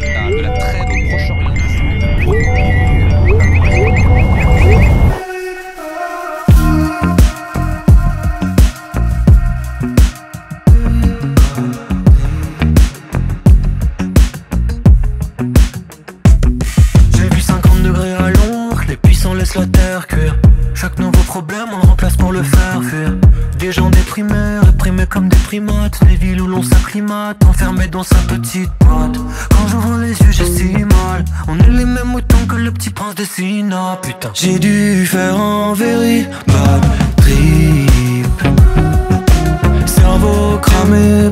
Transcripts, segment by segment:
la- de la trêve au Proche-Orient. J'ai vu 50 degrés à l'ombre, les puissants laissent la terre cuire. Chaque nouveau problème, on comme des primates. Des villes où l'on s'acclimate, enfermés dans sa petite boîte. Quand j'ouvre les yeux, j'ai si mal. On est les mêmes moutons que le petit prince de Sina, putain. J'ai dû faire un very bad trip. Cerveau cramé,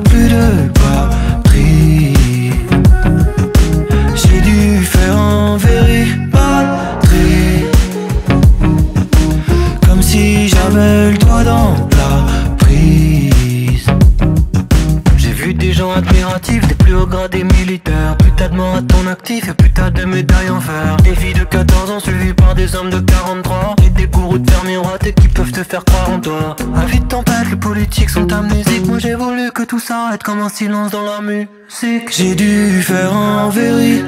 des plus hauts gradés militaires. Plus t'as de morts à ton actif et plus t'as de médailles en fer. Des filles de 14 ans suivies par des hommes de 43 Et des gourous de fer miroités qui peuvent te faire croire en toi. À vie de tempête, les politiques sont amnésiques. Moi j'ai voulu que tout s'arrête comme un silence dans la musique. J'ai dû faire un very